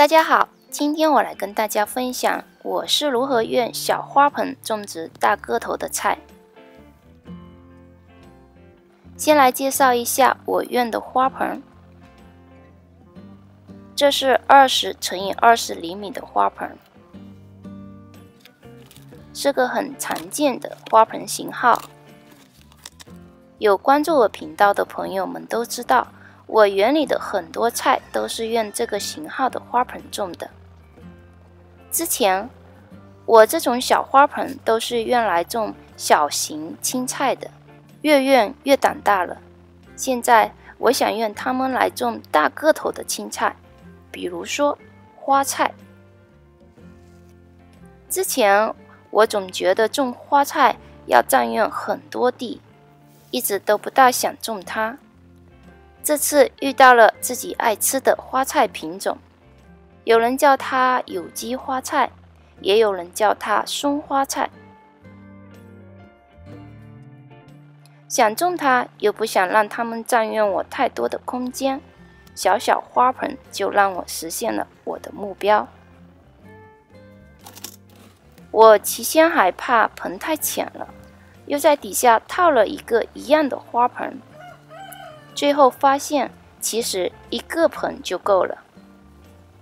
大家好，今天我来跟大家分享我是如何用小花盆种植大个头的菜。先来介绍一下我用的花盆，这是二十乘以二十厘米的花盆，是个很常见的花盆型号。有关注我频道的朋友们都知道。我园里的很多菜都是用这个型号的花盆种的。之前我这种小花盆都是用来种小型青菜的，越用越长大了。现在我想用它们来种大个头的青菜，比如说花菜。之前我总觉得种花菜要占用很多地，一直都不大想种它。这次遇到了自己爱吃的花菜品种，有人叫它有机花菜，也有人叫它松花菜。想种它，又不想让它们占用我太多的空间，小小花盆就让我实现了我的目标。我起先还怕盆太浅了，又在底下套了一个一样的花盆。最后发现，其实一个盆就够了。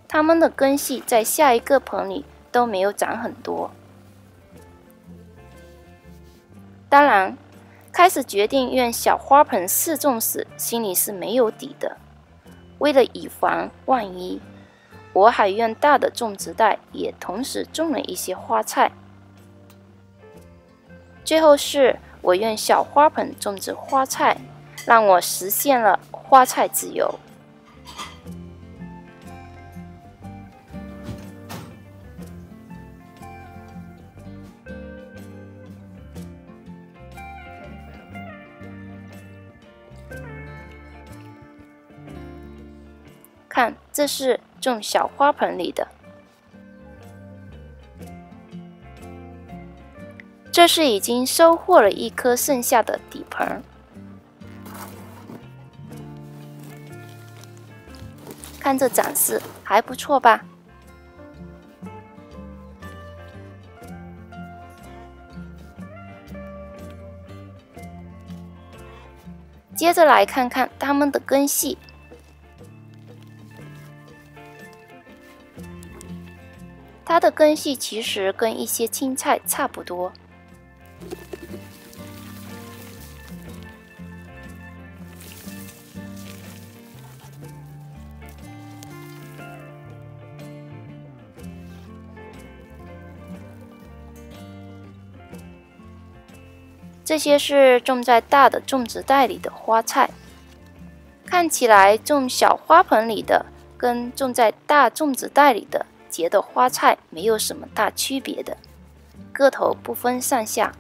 它们的根系在下一个盆里都没有长很多。当然，开始决定用小花盆试种时，心里是没有底的。为了以防万一，我还用大的种植袋也同时种了一些花菜。最后是我用小花盆种植花菜。让我实现了花菜自由。看，这是种小花盆里的，这是已经收获了一颗剩下的底盆。看这展示还不错吧？接着来看看它们的根系，它的根系其实跟一些青菜差不多。这些是种在大的种植袋里的花菜，看起来种小花盆里的跟种在大种植袋里的结的花菜没有什么大区别的，个头不分上下。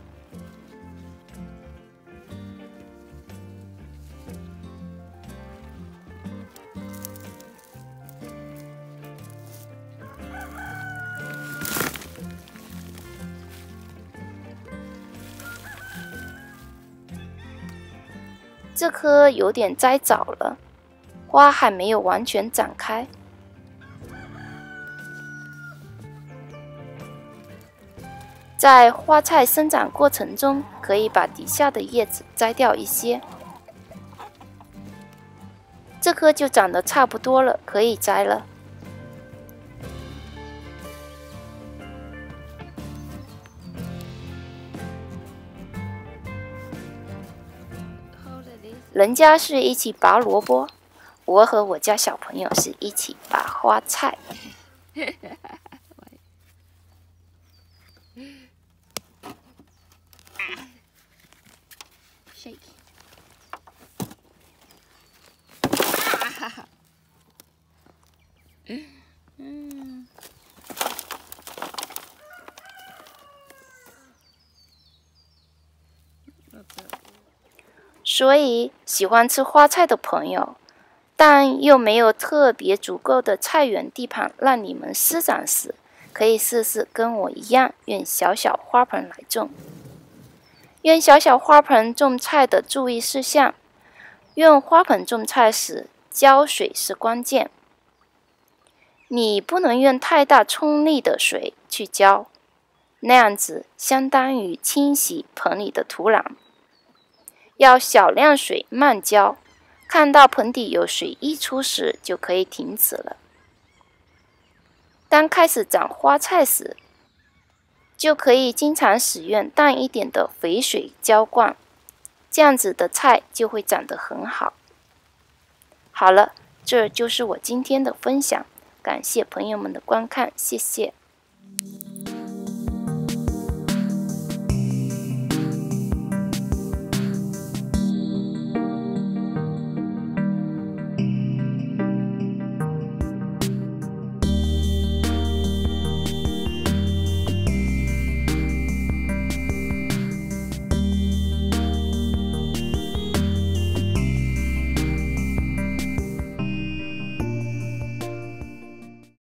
这棵有点栽早了，花还没有完全展开。在花菜生长过程中，可以把底下的叶子摘掉一些。这棵就长得差不多了，可以摘了。人家是一起拔萝卜，我和我家小朋友是一起拔花菜。所以，喜欢吃花菜的朋友，但又没有特别足够的菜园地盘让你们施展时，可以试试跟我一样用小小花盆来种。用小小花盆种菜的注意事项：用花盆种菜时，浇水是关键。你不能用太大冲力的水去浇，那样子相当于清洗盆里的土壤。要小量水慢浇，看到盆底有水溢出时就可以停止了。当开始长花菜时，就可以经常使用淡一点的肥水浇灌，这样子的菜就会长得很好。好了，这就是我今天的分享，感谢朋友们的观看，谢谢。